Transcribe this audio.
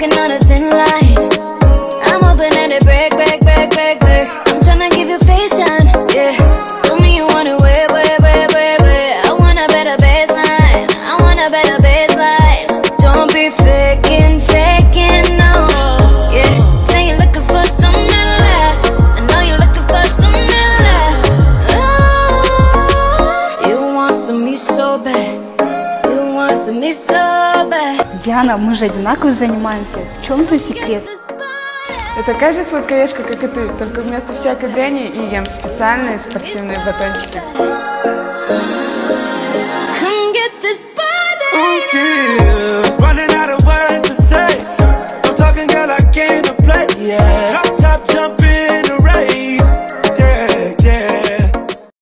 walking on a thin line. Диана, мы же одинаково занимаемся. В чем твой секрет? Я такая же сладкоежка, как и ты, только вместо всякой Дэнни и ем специальные спортивные батончики.